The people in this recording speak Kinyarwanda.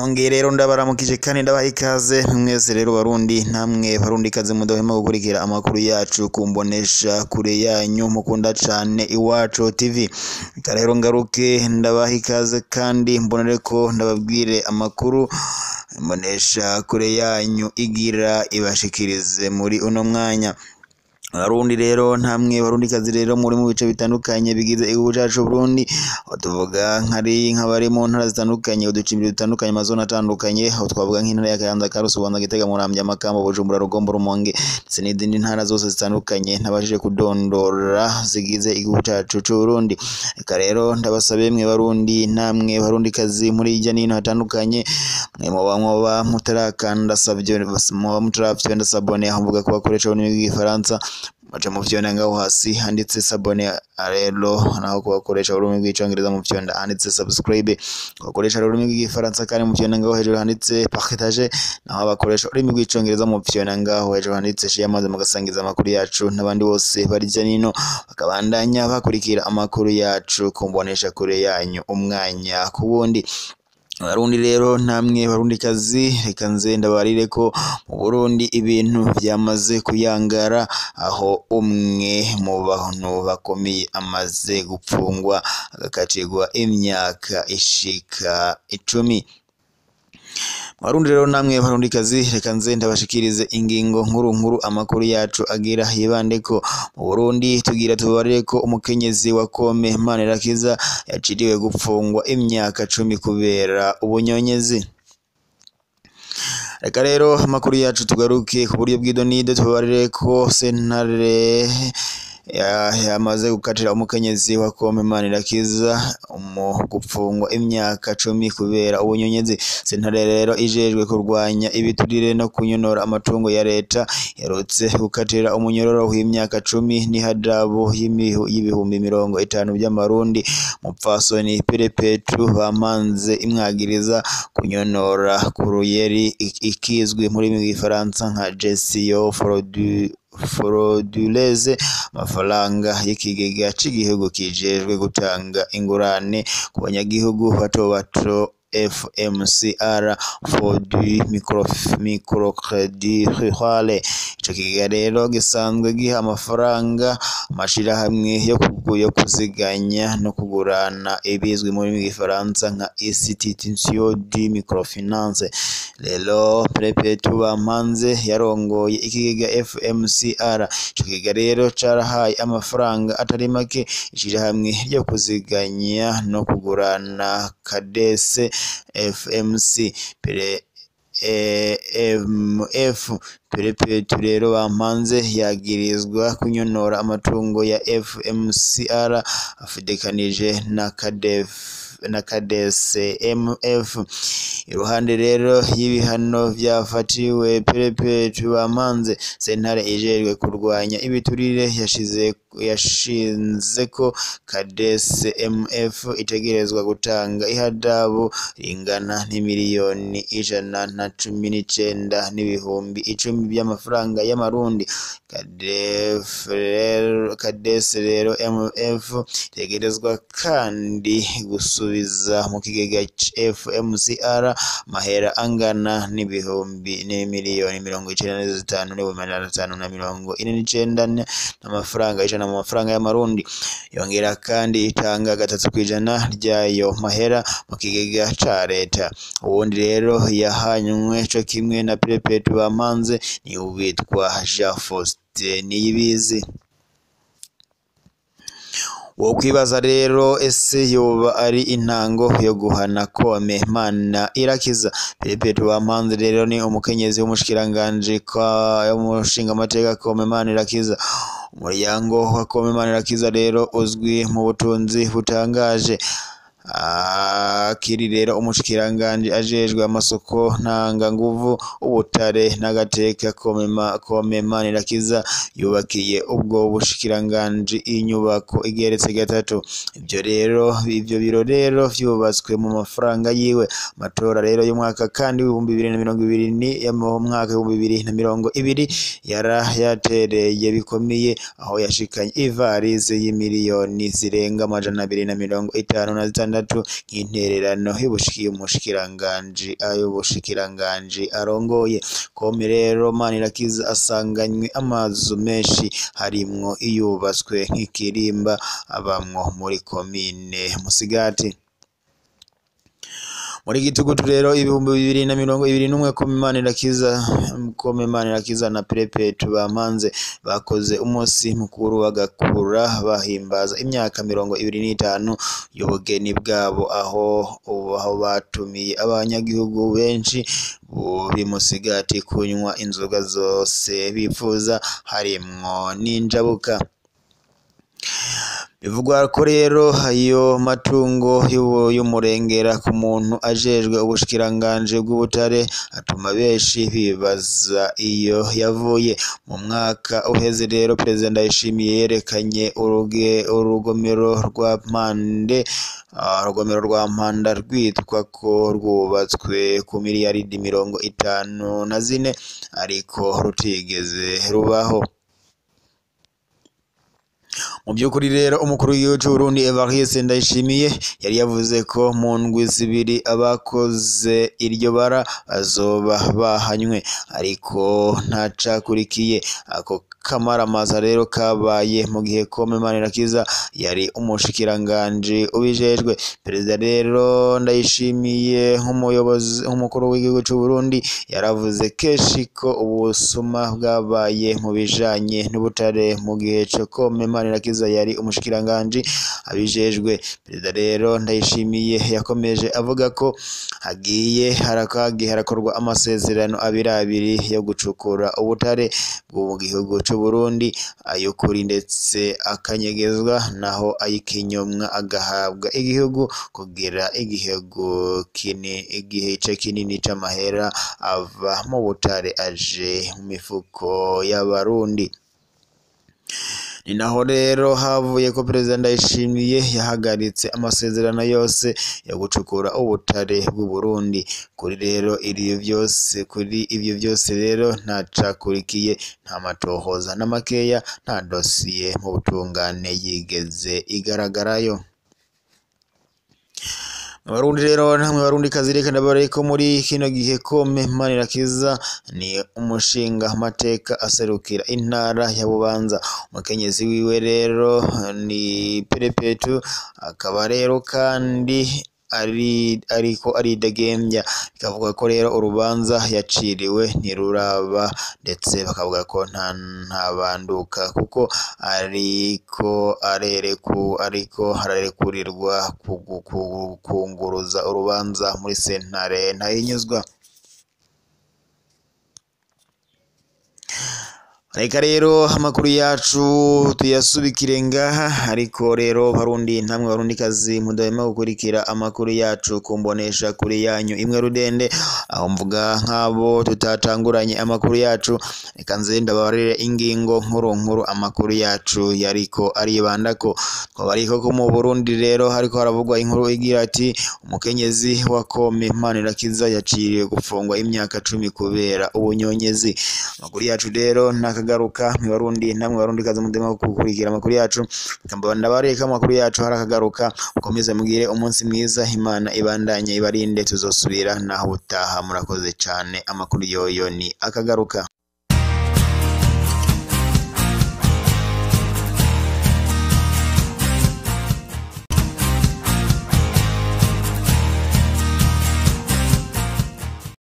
nongeye rero ndabaramukije kandi ndabaha ikaze mwese rero barundi namwe barundi kaze mudahwema gukurikira amakuru yacu ku mbonesha kure yanyu. Mukunda cane iwacu tv rero ngaruke ndabaha ikaze kandi mbonere ko ndababwire amakuru. Mbonesha kure yanyu igira ibashikirize muri uno mwanya. Abarundi rero namwe barundi kazi rero muri mu bice bitandukanye bigize igihugu cacu Burundi aho tuvuga nkari nk'abari mu ntara zitandukanye uducimbiri dutandukanye amazone atandukanye aho twavuga nk'intara ya Kayanza Karusi Bubanza Gitega Muramvya Makamba Bujumbura Rugombo Rumonge ndetse n'izindi ntara zose zitandukanye ntabashije kudondora zigize igihugu cacu c'u Burundi reka rero ndabasabe mwe barundi namwe barundi kazi muri hirya n'ino hatandukanye mwe muba mwoba mutarakanda savyo muba mutaravyo sabone aho mvuga ko bakoresha ururimi rw'igifaransa baca mu vyonda ngaho hasi handitse sabone rero naho kubakoresha ururimi rw'icongereza mu vyonda handitse subscribe bakoresha ururimi rw'igifaransa kandi mu vyonda ngaho hejuru handitse partage naho bakoresha ururimi rw'icongereza mu vyonda ngaho hejuru handitse share maze mugasangiza amakuru yacu n'abandi bose barya nino bakabandanya bakurikira amakuru yacu kumbonesha kure yanyu umwanya ku wundi. Abarundi rero namwe barundi kazi reka nze ndabarire ko mu Burundi ibintu vyamaze kuyangara aho umwe mu bantu bakomeye amaze gupfungwa agakatirwa imyaka ishika icumi. Barundi rero namwe barundi kazi reka nze ndabashikirize ingingo nkuru nkuru amakuru yacu agira. Yibandeko mu Burundi tugira tubarire ko umukenyezi wa Kome Manirakiza yaciriwe gupfungwa imyaka cumi kubera ubunyonyezi. Reka rero amakuru yacu tugaruke ku buryo bw'idonido tubarire ko sentare yamaze gukatira umukenyezi wa Kome Manirakiza mu gupfungwa imyaka cumi kubera ubunyonyezi sentare rero ijejwe kurwanya ibiturire no kunyonora amatungo ya leta yarutse gukatira umunyororo w'imyaka cumi n'ihadabu y'ibihumbi mirongo itanu by'amarundi. Mupfasoni Perepetu bamanze imwagiriza kunyonora ku ruyeri ikizwi muri mu gifaransa nka gestion frauduleze amafaranga y'ikigega c'igihugu kijejwe gutanga ingurane ku banyagihugu bato bato. FMCR for du microcredit rural ico kigega rero gisanzwe giha amafaranga amashirahamwe yo kuziganya no kugurana ibizwi muri gifaransa nka institution du microfinance. Rero Perepetu Bamanze yarongoye ikigega FMCR ico kigega rero carahaye amafaranga atari make ishirahamwe ryo kuziganya no kugurana kadese FMC pere EMF Perepetu rero Bampanze yagirizwa kunyonora amatungo ya FMCR afidekanije na kadef na kadese MF iruhande rero y'ibihano vyafatiwe Perepetu Bamanze sentare ijejwe kurwanya ibiturire yashize yashinze ko kadese MF itegerezwa gutanga ihadabu ringana n'imiliyoni ijana na cumi n'icenda n'ibihumbi icumi by'amafaranga y'amarundi. Kadese rero MF itegerezwa kandi gusubiza mu kigega FMCR mahera angana n'ibihumbi n'imiliyoni mirongo icenda na zitanu n'ibihumbi magana atanu na mirongo ine n'icenda n'amafaranga ijana mu mafaranga y'amarundi yongera kandi itanga gatatu kw'ijana ry'ayo mahera mu kigega ca leta. Uwundi rero yahanywe co kimwe na Perepetu Bamanze ni uwitwa Jean Faustin Niyibizi. Wokwibaza rero ese yoba ari intango yo guhana Kome? Manirakiza Perepetu Bamanze rero ni umukenyezi w'umushikiranganji w'umushinga amateka Kome Manirakiza umuryango wa Kome Manirakiza rero uzwi mu butunzi butangaje. Akiri rero umushikiranganji ajejwe amasoko ntanganguvu ubutare n'agateka Kome Manirakiza yubakiye ubwo bushikiranganji inyubako igeretse gatatu. Ibyo rero ivyo biro rero vyubatswe mu mafaranga yiwe. Amatora rero y'umwaka kandi w'ibihumbi bibiri na mirongo ibiri ni mu mwaka w'ibihumbi bibiri na mirongo ibiri yara yatereye bikomeye aho yashikanye ivarize y'imiliyoni zirenga amajana abiri na mirongo itanu na zitandatu gatandatu nk'intererano y'umushikiranganji ay'ubushikiranganji arongoye. Kome rero Manirakiza asanganywe amazu menshi harimwo iyubatswe nk'ikirimba abamwo muri komine Musigati. Muri gitugutu rero ibihumbi bibiri na mirongo ibiri n'umwe kome Manirakiza kome Manirakiza na Perepetu Bampanze bakoze umunsi mukuru bagakura bahimbaza imyaka mirongo ibiri n'itanu y'ubugeni bwabo aho aho batumiye abanyagihugu benshi b'i Musigati kunywa inzoga zose bifuza harimwo n'injabuka. Bivugwa ko rero ayo matungo y'umurengera ku muntu ajejwe ubushikiranganji bw'ubutare atuma benshi bibaza iyo yavuye. Mu mwaka uheze rero perezida Ndayishimiye yerekanye urugomero rwa Mpanda rwitwa ko rwubatswe ku miliyaridi mirongo itanu na zine ariko rutigeze rubaho. Mu by'ukuri rero umukuru w'igihugu cy'u Burundi Evariste Ndayishimiye yari yavuze ko mu ndwi zibiri abakoze iryo bara bazoba bahanywe ariko ntacakurikiye ako kamaramaza rero kabaye mu gihe Kome Manirakiza yari umushikiranganji ubijejwe. Perezida rero Ndayishimiye nk'umuyobozi nk'umukuru w'igihugu cy'u Burundi yaravuze kenshi ko ubusuma bwabaye mu bijanye n'ubutare mu gihe cyo Kome Manirakiza yari umushikiranganji abijejwe. Perezida rero Ndayishimiye yakomeje avuga ko hagiye harakagiye harakorwa amasezerano abiri abiri yo gucukura ubutare bwo mu gihugu cy'u Burundi ay'ukuri ndetse akanyegezwa naho ay'ikinyomwa agahabwa igihugu kugira igihugu igice kinini c'amahera ava mu butare aje mu mifuko y'abarundi. Ni naho rero havuye ko perezida Ndayishimiye yahagaritse amasezerano yose yo gucukura ubutare bw'u Burundi. Kuri rero ibyo byose kuri ibyo byose rero ntacakurikiye nta matohoza na makeya nta dosiye mu butungane yigeze igaragarayo. Abarundi rero namwe barundi kazi reka ndabare ko muri kino gihe Kome Manirakiza ni umushinga amateka aserukira intara ya Bubanza. Umukenyezi wiwe rero ni Perepetu akaba rero kandi ariko aridegembya bikavuga ko rero urubanza yaciriwe ntiruraba ndetse bakavuga ko nta ntabanduka kuko ariko arereku ariko hararekurirwa kunguruza urubanza muri sentare ntahinyuzwa reka rero amakuru yacu tuyasubikire ngaha ariko rero barundi ntamwe barundi kazi mudahema gukurikira amakuru yacu kumbonesha kuri yanyu. Imwe rudende aho mvuga nk'abo tutatanguranye amakuru yacu reka nze ndababarire ingingo nkuru nkuru amakuru yacu yariko aribandako. Twaba ariko ko mu Burundi rero hariko haravugwa inkuru igira ati umukenyezi wa Kome Manirakiza yaciriwe gufungwa imyaka cumi kubera ubunyonyezi. Amakuru yacu rero nakagaruka mu Barundi namwe Barundi kazi mudema gukurikira amakuru yacu ndabareka amakuru yacu harakagaruka mukomeze mugire umunsi mwiza Imana ibandanye ibarinde tuzosubira naho utaha murakoze cane amakuru yoyo ni akagaruka.